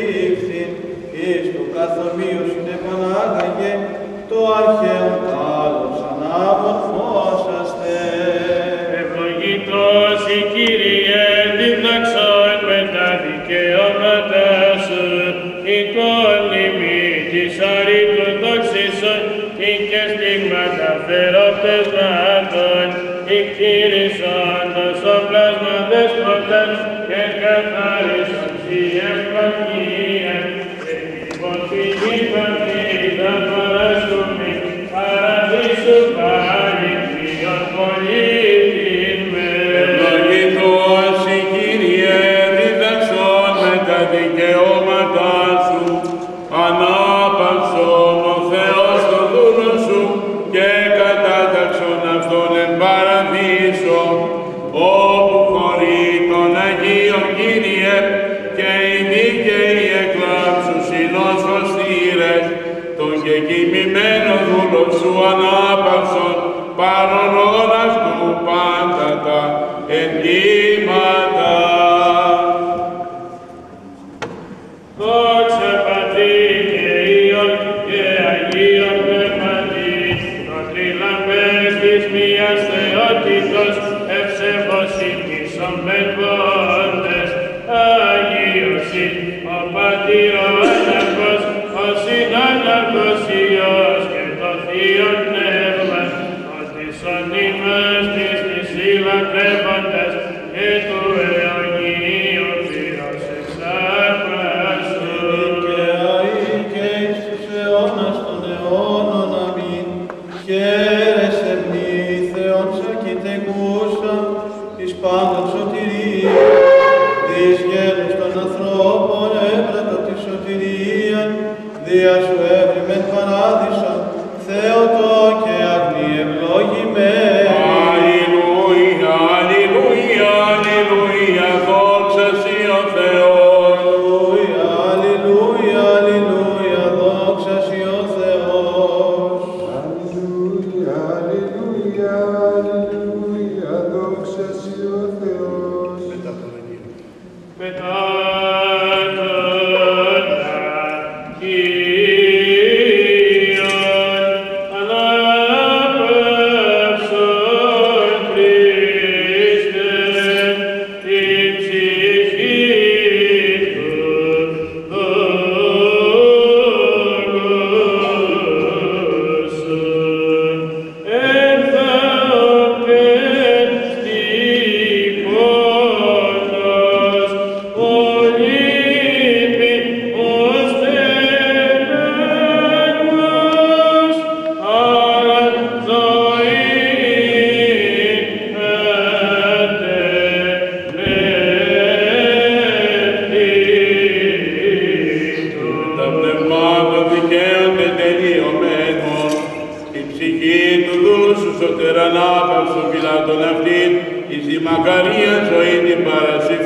θλίψη Χριστού καθομοίου συνεπανάγαγε το αρχαίο τάλος ανάμορφώσαστε. Ευλογητός η Κύριε διδαξόν με τα δικαιώματα σου η κόλλημη της αρήτου δόξησον ή και στιγμάτα φεροπεσμάτων η κήρυσον το σώπλασμα δεσποτάς και καθάρισον η ευλογία Almighty.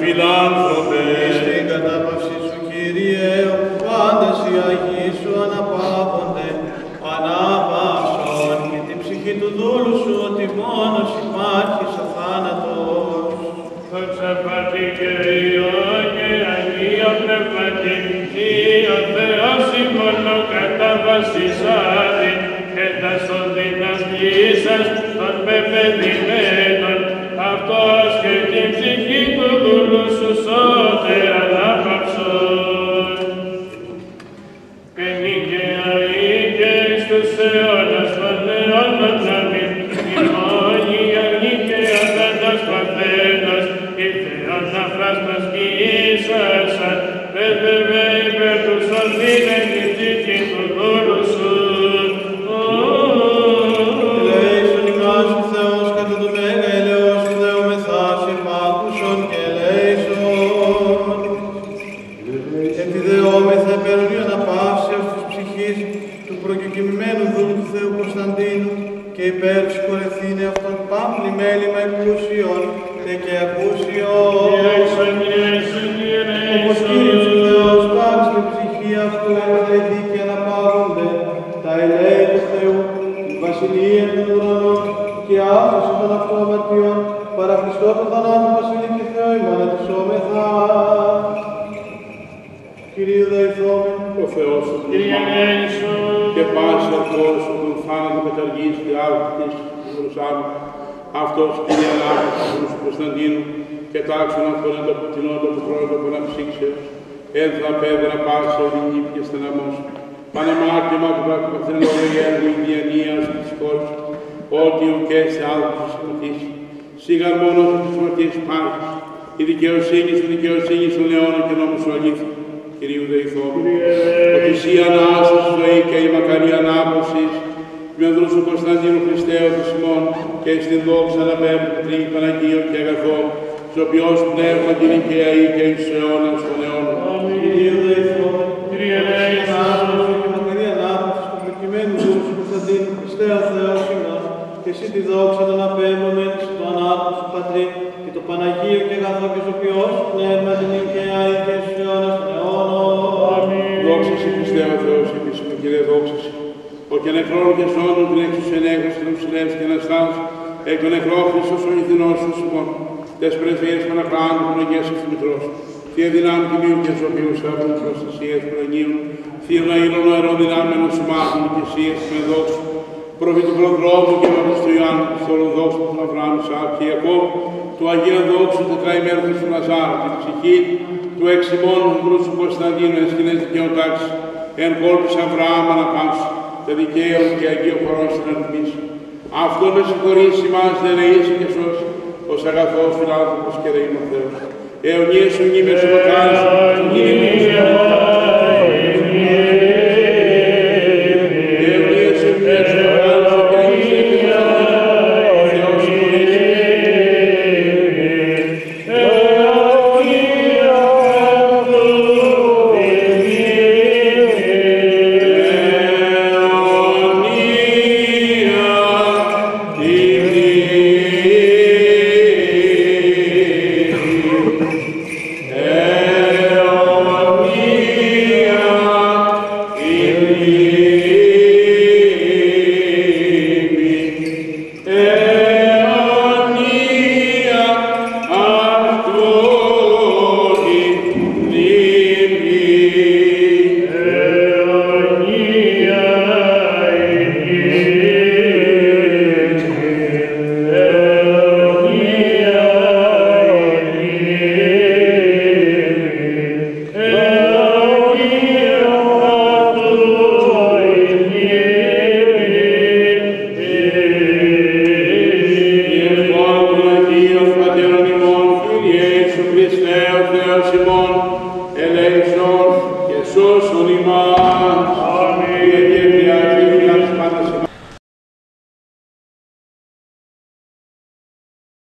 φιλάνθρωπε. Στην κατάπαυση σου, Κύριε, όπου οι Αγίοι σου αναπαύονται, ανάπαυσον και την ψυχή του δούλου σου, ότι μόνος υπάρχει σαν θάνατος. Το και Κυρίο και Αγία Πνευματή, ή ο Θεός ημώνο και τα σωτήνας γης σας, τον πεπαιδημένο, του προκεκοιμημένου δούλου του Θεού Κωνσταντίνου και υπέρ σκορεθήνε αυτών πάμπλη μέλημα εκπλούσιον και και ακούσιον. Όπως Κύριος ο Θεός πάρεις την ψυχή αυτού ελευθερθεί και αναπαύονται τα ελέη του Θεού, η βασιλεία των ουρανών και άφηση των αυτοβατιών, παραχριστώ του θανάτου μας ηλικιθέω ημάνα της όμεθα. Κυρίου δεηθόμεν, Ο Θεός σου και πάση αυτός που τον θάνατο καταργήσει και άρχιτης του Ιερουσάλημ, αυτός Κύριε Ανάπτυξη του Ρούσου Κωνσταντίνου και τάξον αυτόν εν το πτυνότο που τρόπο που αναψύξεως, ένθα πέδρα πάσα οδηγή και στεναμός, πανεμάρτημα του παθενό έργου η διανοίας της χώρας, ότι ουκέ σε άλλους συμμετείς, σίγαρ μόνος της συμμετείς πάσης, η δικαιοσύνη σου δικαιοσύνη των αιώνων και νόμους σου αλήθεια. Κυρίου Δεϊθόμου, ότι εσύ ανάσταση ζωή και η μακαρή ανάπτυξη με δρούσου Κωνσταντίνου Χριστέου της ημών και στην δόξα να μένουν Τρίγη Παναγίο και αγαθό, στο οποίος πνεύμα την οικαία ή και εις αιώνας των αιώνων. Κυρίου δεηθόμεν, Ανάσταση και μακαρή ανάπτυξη του προκειμένου του Κωνσταντίνου Χριστέ ο Θεός ημάς, και εσύ τη δόξα να αναπέμπουμε στο ανάπτυξη του Πατρί και το Παναγίο και αγαθό και σωπιός πνεύμα την οικαία ή και εις αιώνας των αιώνων. Δόξα σε Χριστέ ο Θεός, επίσημο Κύριε δόξα σε. Ο και νεκρόν και σώντων την έξω σε νέγρος και ψηλές και αναστάσεις, εκ των νεκρών Χριστός ο ηθινός σου σημών, τες πρεσβείες Παναχράντου των Αγίας της Μητρός, Θεία δυνάμει τιμίου και σωπίου σταύρου προστασίας του Αγίου, Θεία ναήλων αεροδυνάμενων σημάτων και εσίες με δόξου, προβεί του προδρόμου και μαγούς του Ιωάννου, του Θωροδόξου του Αβραάμ, Ισαάκ και Ιακώβ, του Αγίου Δόξου τετραημέρου του Λαζάρου, την ψυχή του εξημώνου του Κωνσταντίνου, εν σκηνές δικαίων τάξης, εν κόλπης Αβραάμ αναπάμψη, τε δικαίων και Αγίου χωρών στην ελπίση. Αυτό με συγχωρήσει μας, δεν είσαι και σώσει, ως αγαθός φιλάνθρωπος και ρεήμο Θεός. Αιωνίες σου νήμες σου μακάρις, του Κύριου